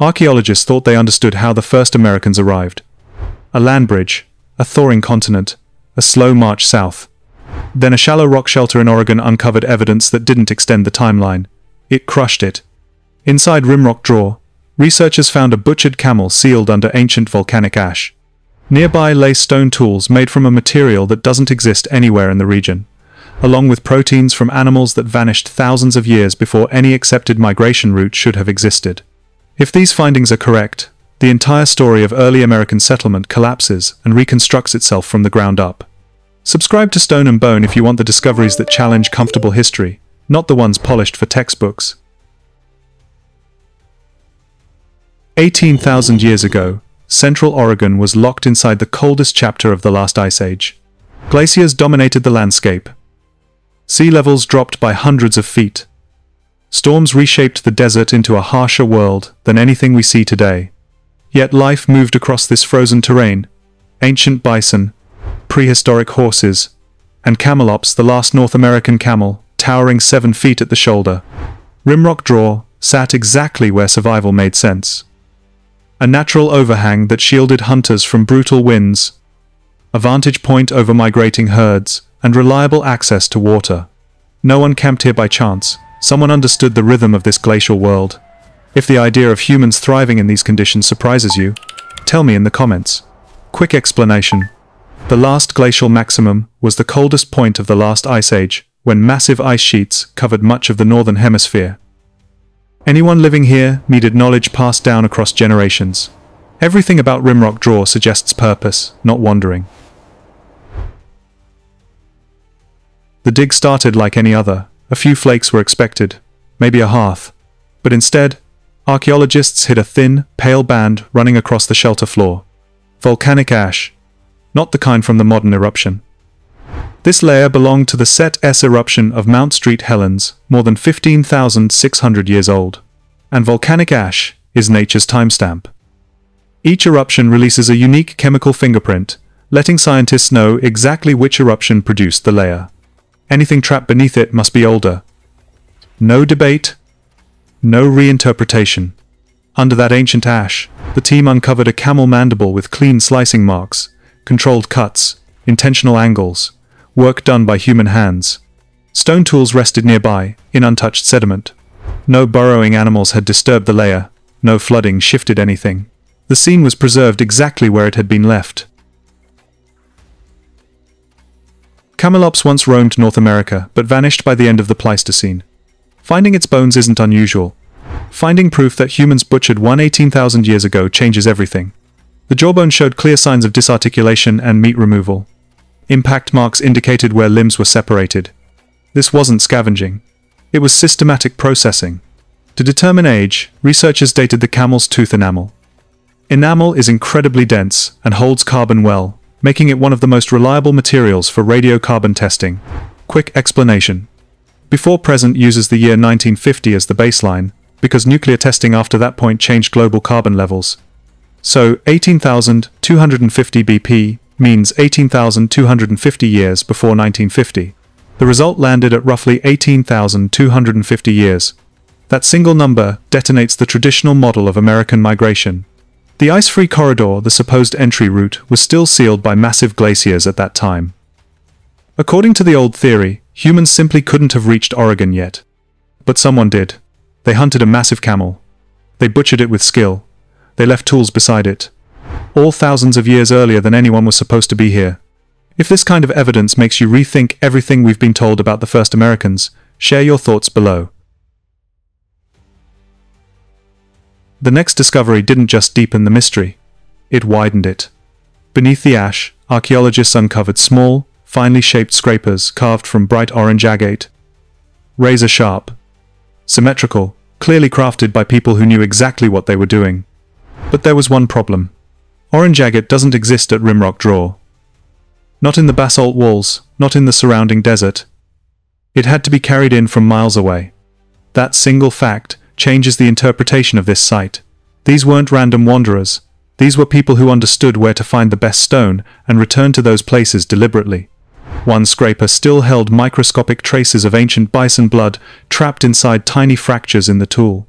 Archaeologists thought they understood how the first Americans arrived. A land bridge, a thawing continent, a slow march south. Then a shallow rock shelter in Oregon uncovered evidence that didn't extend the timeline. It crushed it. Inside Rimrock Draw, researchers found a butchered camel sealed under ancient volcanic ash. Nearby lay stone tools made from a material that doesn't exist anywhere in the region, along with proteins from animals that vanished thousands of years before any accepted migration route should have existed. If these findings are correct, the entire story of early American settlement collapses and reconstructs itself from the ground up. Subscribe to Stone and Bone if you want the discoveries that challenge comfortable history, not the ones polished for textbooks. 18,000 years ago, Central Oregon was locked inside the coldest chapter of the last ice age. Glaciers dominated the landscape. Sea levels dropped by hundreds of feet. Storms reshaped the desert into a harsher world than anything we see today. Yet life moved across this frozen terrain. Ancient bison, prehistoric horses, and camelops, the last North American camel, towering seven feet at the shoulder. Rimrock Draw sat exactly where survival made sense. A natural overhang that shielded hunters from brutal winds, a vantage point over migrating herds, and reliable access to water. No one camped here by chance. Someone understood the rhythm of this glacial world. If the idea of humans thriving in these conditions surprises you, tell me in the comments. Quick explanation. The last glacial maximum was the coldest point of the last ice age, when massive ice sheets covered much of the northern hemisphere. Anyone living here needed knowledge passed down across generations. Everything about Rimrock Draw suggests purpose, not wandering. The dig started like any other, a few flakes were expected, maybe a hearth. But instead, archaeologists hit a thin, pale band running across the shelter floor. Volcanic ash. Not the kind from the modern eruption. This layer belonged to the Set S eruption of Mount St. Helens, more than 15,600 years old. And volcanic ash is nature's timestamp. Each eruption releases a unique chemical fingerprint, letting scientists know exactly which eruption produced the layer. Anything trapped beneath it must be older. No debate, no reinterpretation. Under that ancient ash, the team uncovered a camel mandible with clean slicing marks, controlled cuts, intentional angles, work done by human hands. Stone tools rested nearby, in untouched sediment. No burrowing animals had disturbed the layer, no flooding shifted anything. The scene was preserved exactly where it had been left. Camelops once roamed North America, but vanished by the end of the Pleistocene. Finding its bones isn't unusual. Finding proof that humans butchered one 18,000 years ago changes everything. The jawbone showed clear signs of disarticulation and meat removal. Impact marks indicated where limbs were separated. This wasn't scavenging. It was systematic processing. To determine age, researchers dated the camel's tooth enamel. Enamel is incredibly dense and holds carbon well, making it one of the most reliable materials for radiocarbon testing. Quick explanation. Before present uses the year 1950 as the baseline, because nuclear testing after that point changed global carbon levels. So 18,250 BP means 18,250 years before 1950. The result landed at roughly 18,250 years. That single number detonates the traditional model of American migration, the ice-free corridor, the supposed entry route, was still sealed by massive glaciers at that time. According to the old theory, humans simply couldn't have reached Oregon yet. But someone did. They hunted a massive camel. They butchered it with skill. They left tools beside it. All thousands of years earlier than anyone was supposed to be here. If this kind of evidence makes you rethink everything we've been told about the first Americans, share your thoughts below. The next discovery didn't just deepen the mystery, it widened it. Beneath the ash, archaeologists uncovered small, finely shaped scrapers carved from bright orange agate. Razor sharp, symmetrical, clearly crafted by people who knew exactly what they were doing. But there was one problem. Orange agate doesn't exist at Rimrock Draw. Not in the basalt walls, not in the surrounding desert. It had to be carried in from miles away. That single fact changes the interpretation of this site. These weren't random wanderers. These were people who understood where to find the best stone and returned to those places deliberately. One scraper still held microscopic traces of ancient bison blood trapped inside tiny fractures in the tool.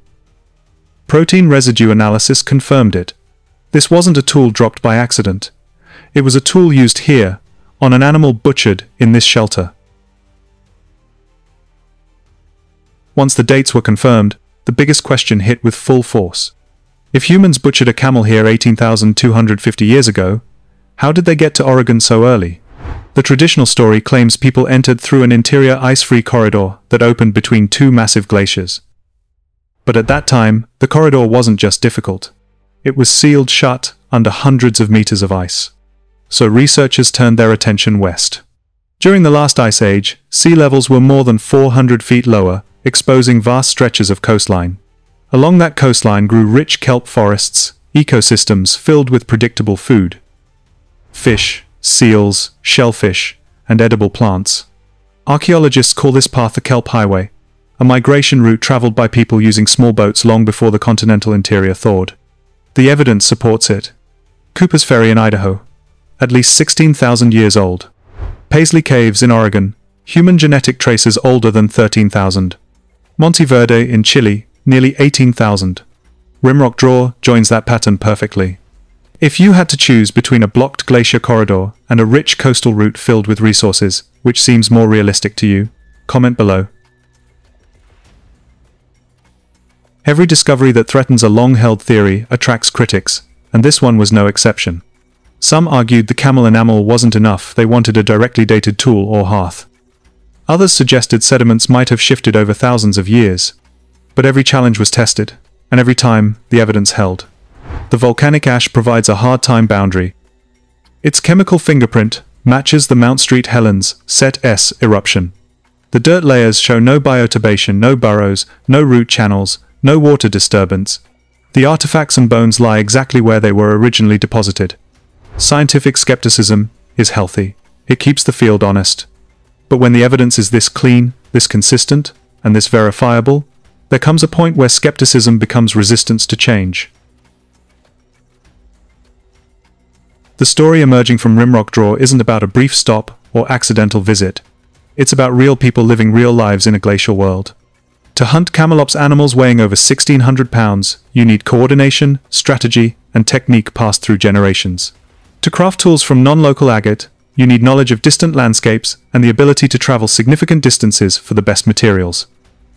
Protein residue analysis confirmed it. This wasn't a tool dropped by accident. It was a tool used here, on an animal butchered in this shelter. Once the dates were confirmed, the biggest question hit with full force. If humans butchered a camel here 18,250 years ago, how did they get to Oregon so early? The traditional story claims people entered through an interior ice-free corridor that opened between two massive glaciers. But at that time, the corridor wasn't just difficult. It was sealed shut under hundreds of meters of ice. So researchers turned their attention west. During the last ice age, sea levels were more than 400 feet lower, exposing vast stretches of coastline. Along that coastline grew rich kelp forests, ecosystems filled with predictable food. Fish, seals, shellfish, and edible plants. Archaeologists call this path the Kelp Highway, a migration route traveled by people using small boats long before the continental interior thawed. The evidence supports it. Cooper's Ferry in Idaho, at least 16,000 years old. Paisley Caves in Oregon, human genetic traces older than 13,000. Monte Verde in Chile, nearly 18,000. Rimrock Draw joins that pattern perfectly. If you had to choose between a blocked glacier corridor and a rich coastal route filled with resources, which seems more realistic to you? Comment below. Every discovery that threatens a long-held theory attracts critics, and this one was no exception. Some argued the camel enamel wasn't enough, they wanted a directly dated tool or hearth. Others suggested sediments might have shifted over thousands of years. But every challenge was tested, and every time, the evidence held. The volcanic ash provides a hard time boundary. Its chemical fingerprint matches the Mount St. Helens Set S eruption. The dirt layers show no bioturbation, no burrows, no root channels, no water disturbance. The artifacts and bones lie exactly where they were originally deposited. Scientific skepticism is healthy. It keeps the field honest. But when the evidence is this clean, this consistent, and this verifiable, there comes a point where skepticism becomes resistance to change. The story emerging from Rimrock Draw isn't about a brief stop or accidental visit. It's about real people living real lives in a glacial world. To hunt Camelops animals weighing over 1600 pounds, you need coordination, strategy, and technique passed through generations. To craft tools from non-local agate, you need knowledge of distant landscapes and the ability to travel significant distances for the best materials.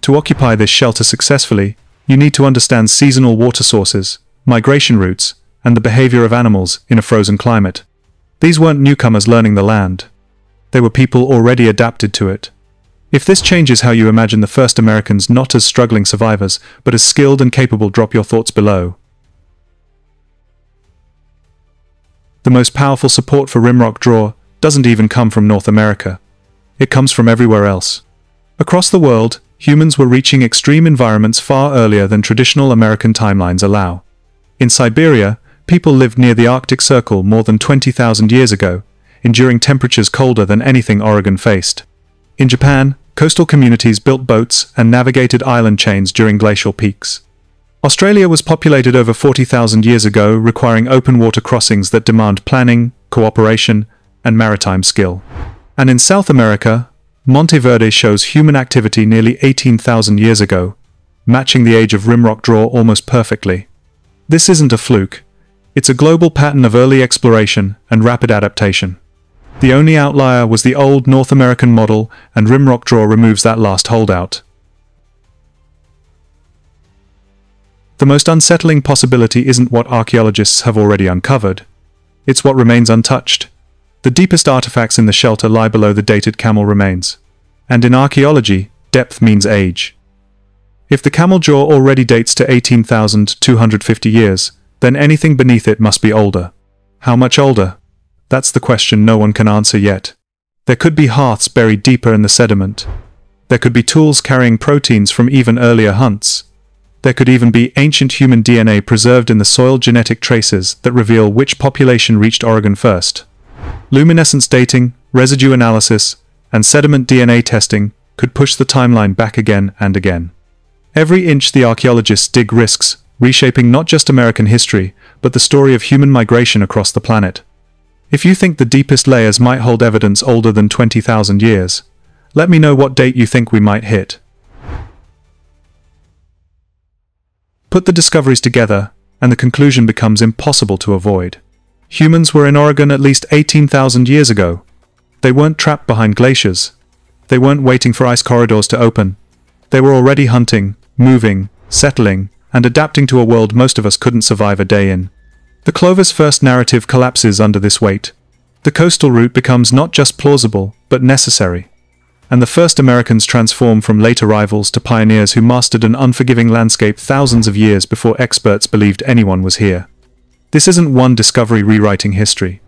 To occupy this shelter successfully, you need to understand seasonal water sources, migration routes, and the behavior of animals in a frozen climate. These weren't newcomers learning the land. They were people already adapted to it. If this changes how you imagine the first Americans not as struggling survivors, but as skilled and capable drop your thoughts below. The most powerful support for Rimrock Draw doesn't even come from North America. It comes from everywhere else. Across the world, humans were reaching extreme environments far earlier than traditional American timelines allow. In Siberia, people lived near the Arctic Circle more than 20,000 years ago, enduring temperatures colder than anything Oregon faced. In Japan, coastal communities built boats and navigated island chains during glacial peaks. Australia was populated over 40,000 years ago, requiring open water crossings that demand planning, cooperation, and maritime skill. And in South America, Monte Verde shows human activity nearly 18,000 years ago, matching the age of Rimrock Draw almost perfectly. This isn't a fluke. It's a global pattern of early exploration and rapid adaptation. The only outlier was the old North American model, and Rimrock Draw removes that last holdout. The most unsettling possibility isn't what archaeologists have already uncovered. It's what remains untouched. The deepest artifacts in the shelter lie below the dated camel remains. And in archaeology, depth means age. If the camel jaw already dates to 18,250 years, then anything beneath it must be older. How much older? That's the question no one can answer yet. There could be hearths buried deeper in the sediment. There could be tools carrying proteins from even earlier hunts. There could even be ancient human DNA preserved in the soil genetic traces that reveal which population reached Oregon first. Luminescence dating, residue analysis, and sediment DNA testing could push the timeline back again and again. Every inch the archaeologists dig risks, reshaping not just American history, but the story of human migration across the planet. If you think the deepest layers might hold evidence older than 20,000 years, let me know what date you think we might hit. Put the discoveries together, and the conclusion becomes impossible to avoid. Humans were in Oregon at least 18,000 years ago. They weren't trapped behind glaciers. They weren't waiting for ice corridors to open. They were already hunting, moving, settling, and adapting to a world most of us couldn't survive a day in. The Clovis first narrative collapses under this weight. The coastal route becomes not just plausible, but necessary. And the first Americans transform from late arrivals to pioneers who mastered an unforgiving landscape thousands of years before experts believed anyone was here. This isn't one discovery rewriting history.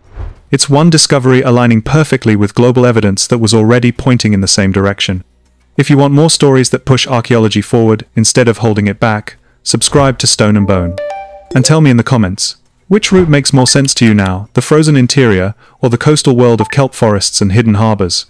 It's one discovery aligning perfectly with global evidence that was already pointing in the same direction. If you want more stories that push archaeology forward instead of holding it back, subscribe to Stone and Bone. And tell me in the comments, which route makes more sense to you now, the frozen interior or the coastal world of kelp forests and hidden harbors?